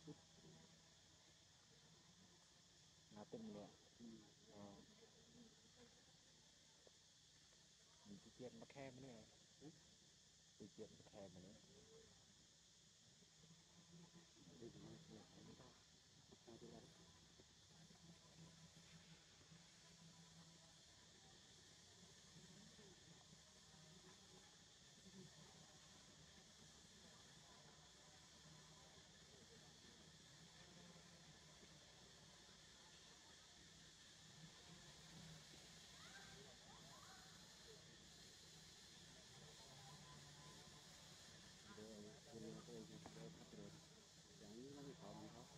ណាទឹកម្នាក់អូមានទីទៀតមួយខែម្នាក់ទីទៀតមួយខែម្នាក់ទីទៀតមួយខែម្នាក់ problem you have?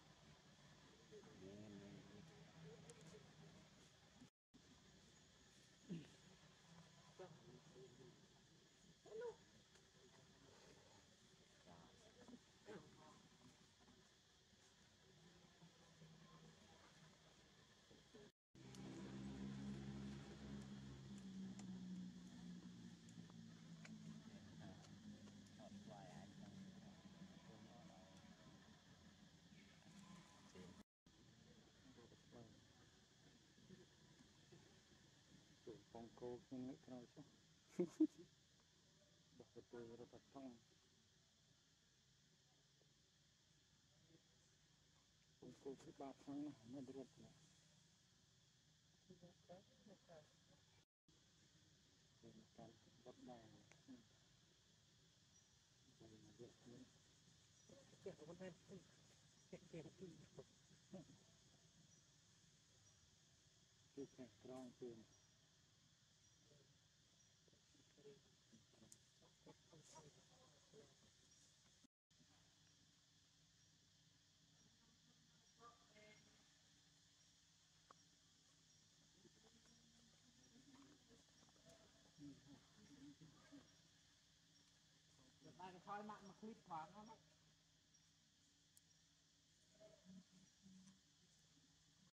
បងគោខ្ញុំនឹកក្រោយចុះបោះទៅរត់តង់បងគោគឺបាផងណាមិនរត់ទេเป็นการวัดได้ไปมาเยอะเลยเกี่ยวกับคนไทยเกี่ยวกับที่คือแข่งกล้องเกิน mạng mà clip thoáng lắm